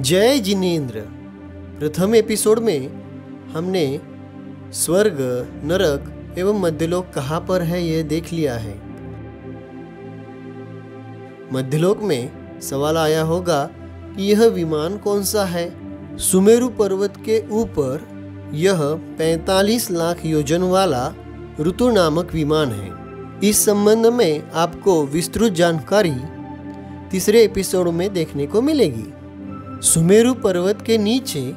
जय जिनेन्द्र। प्रथम एपिसोड में हमने स्वर्ग, नरक एवं मध्यलोक कहाँ पर है यह देख लिया है। मध्यलोक में सवाल आया होगा कि यह विमान कौन सा है? सुमेरु पर्वत के ऊपर यह 45 लाख योजन वाला ऋतु नामक विमान है। इस संबंध में आपको विस्तृत जानकारी तीसरे एपिसोड में देखने को मिलेगी। सुमेरु पर्वत के नीचे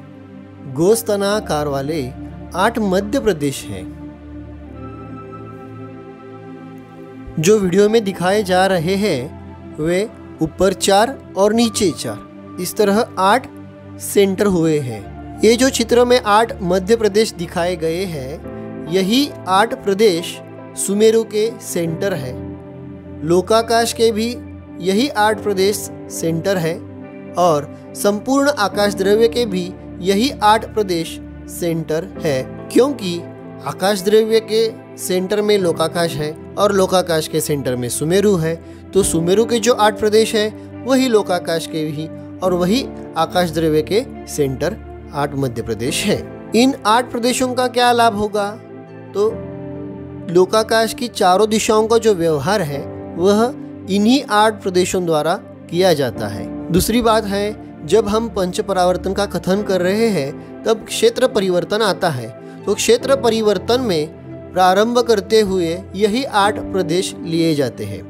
गोस्तनाकार वाले आठ मध्य प्रदेश हैं। जो वीडियो में दिखाए जा रहे हैं, वे ऊपर चार और नीचे चार। इस तरह आठ सेंटर हुए हैं। ये जो चित्र में आठ मध्य प्रदेश दिखाए गए हैं, यही आठ प्रदेश सुमेरु के सेंटर है। लोकाकाश के भी यही आठ प्रदेश सेंटर है। और संपूर्ण आकाश द्रव्य के भी यही आठ प्रदेश सेंटर है, क्योंकि आकाश द्रव्य के सेंटर में लोकाकाश है और लोकाकाश के सेंटर में सुमेरु है। तो सुमेरु के जो आठ प्रदेश है, वही लोकाकाश के भी और वही आकाश द्रव्य के सेंटर आठ मध्य प्रदेश है। इन आठ प्रदेशों का क्या लाभ होगा? तो लोकाकाश की चारों दिशाओं का जो व्यवहार है, वह इन्हीं आठ प्रदेशों द्वारा किया जाता है। दूसरी बात है, जब हम पंच परावर्तन का कथन कर रहे हैं, तब क्षेत्र परिवर्तन आता है। तो क्षेत्र परिवर्तन में प्रारंभ करते हुए यही आठ प्रदेश लिए जाते हैं।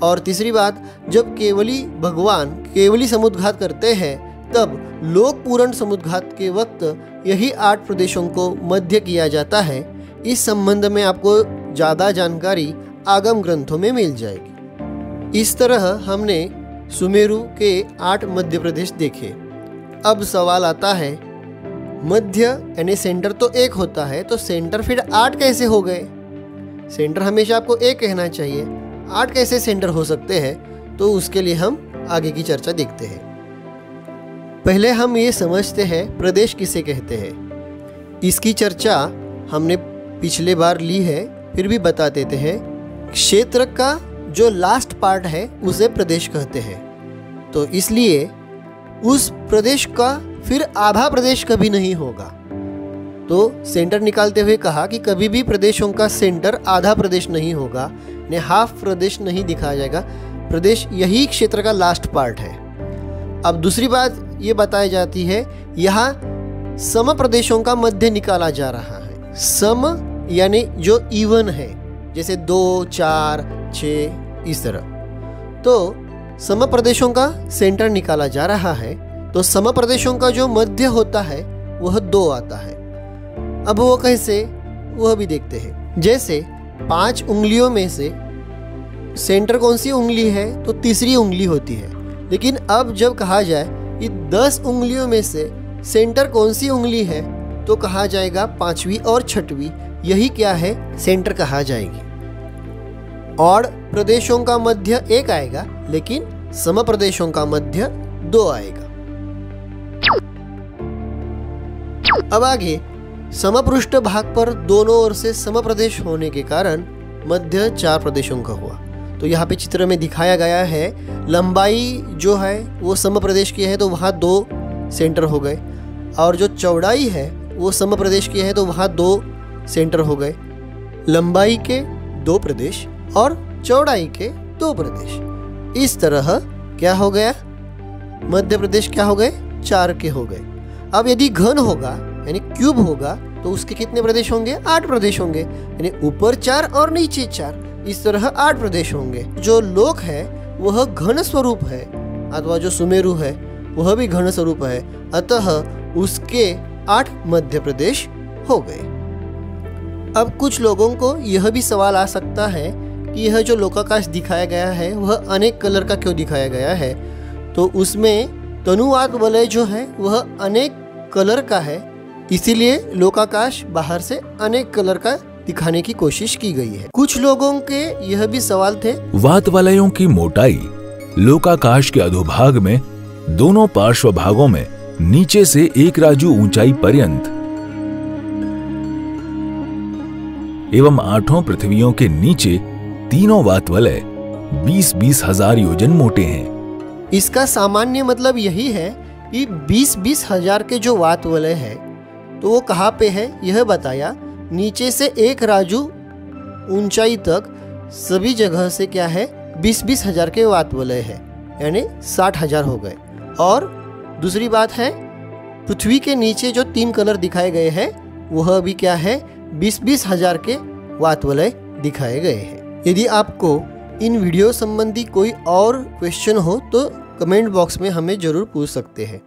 और तीसरी बात, जब केवली भगवान केवली समुद्घात करते हैं, तब लोक पूर्ण समुद्घात के वक्त यही आठ प्रदेशों को मध्य किया जाता है। इस संबंध में आपको ज़्यादा जानकारी आगम ग्रंथों में मिल जाएगी। इस तरह हमने सुमेरु के आठ मध्य प्रदेश देखे। अब सवाल आता है, मध्य, यानी सेंटर तो एक होता है तो सेंटर फिर आठ कैसे हो गए? सेंटर हमेशा आपको एक कहना चाहिए, आठ कैसे सेंटर हो सकते हैं? तो उसके लिए हम आगे की चर्चा देखते हैं। पहले हम ये समझते हैं, प्रदेश किसे कहते हैं। इसकी चर्चा हमने पिछले बार ली है, फिर भी बता देते हैं। क्षेत्र का जो लास्ट पार्ट है, उसे प्रदेश कहते हैं। तो इसलिए, उस प्रदेश का फिर आधा प्रदेश कभी नहीं होगा। तो सेंटर निकालते हुए कहा कि कभी भी प्रदेशों का सेंटर आधा प्रदेश नहीं होगा ने हाफ़ प्रदेश नहीं दिखाया जाएगा। प्रदेश यही क्षेत्र का लास्ट पार्ट है। अब दूसरी बात ये बताई जाती है, यहाँ सम प्रदेशों का मध्य निकाला जा रहा है। सम यानी जो इवन है, जैसे दो, चार छ इस तरह। तो सम प्रदेशों का सेंटर निकाला जा रहा है तो सम प्रदेशों का जो मध्य होता है, वह दो आता है। अब वो कैसे वह भी देखते हैं। जैसे पाँच उंगलियों में से सेंटर कौन सी उंगली है तो तीसरी उंगली होती है। लेकिन अब जब कहा जाए कि दस उंगलियों में से सेंटर कौन सी उंगली है तो कहा जाएगा पांचवी और छठवीं। यही क्या है सेंटर कहा जाएगी। और प्रदेशों का मध्य एक आएगा, लेकिन सम प्रदेशों का मध्य दो आएगा। अब आगे, समपृष्ठ भाग पर दोनों ओर से सम प्रदेश होने के कारण मध्य चार प्रदेशों का हुआ। तो यहाँ पे चित्र में दिखाया गया है, लंबाई जो है, वो सम प्रदेश की है तो वहाँ दो सेंटर हो गए। और जो चौड़ाई है, वो सम प्रदेश की है तो वहाँ दो सेंटर हो गए। लंबाई के दो प्रदेश और चौड़ाई के दो प्रदेश। इस तरह क्या हो गया? मध्य प्रदेश क्या हो गए? चार के हो गए। अब यदि घन होगा, यानी क्यूब होगा तो उसके कितने प्रदेश होंगे? आठ प्रदेश होंगे। यानी ऊपर चार और नीचे चार। इस तरह आठ प्रदेश होंगे। जो लोक है, वह घन स्वरूप है, अथवा जो सुमेरु है, वह भी घन स्वरूप है। अतः उसके आठ मध्य प्रदेश हो गए। अब कुछ लोगों को यह भी सवाल आ सकता है कि यह जो लोकाकाश दिखाया गया है, वह अनेक कलर का क्यों दिखाया गया है? तो उसमें तनुवाद वलय जो है, वह अनेक कलर का है। इसीलिए लोकाकाश बाहर से अनेक कलर का दिखाने की कोशिश की गई है। कुछ लोगों के यह भी सवाल थे। वात वलयों की मोटाई लोकाकाश के अधोभाग में, दोनों पार्श्व भागों में, नीचे से एक राजू ऊंचाई पर्यंत। एवं आठों पृथ्वियों के नीचे तीनों वात वलय बीस बीस हज़ार योजन मोटे हैं। इसका सामान्य मतलब यही है कि बीस बीस हज़ार के जो वात वलय है तो वो कहाँ पे है, यह बताया, नीचे से एक राजू ऊंचाई तक सभी जगह से क्या है, बीस बीस हज़ार के वात वलय है, यानी साठ हज़ार हो गए। और दूसरी बात है, पृथ्वी के नीचे जो तीन कलर दिखाए गए हैं, वह भी क्या है, बीस बीस हज़ार के वात वलय दिखाए गए हैं। यदि आपको इन वीडियो संबंधी कोई और क्वेश्चन हो तो कमेंट बॉक्स में हमें ज़रूर पूछ सकते हैं।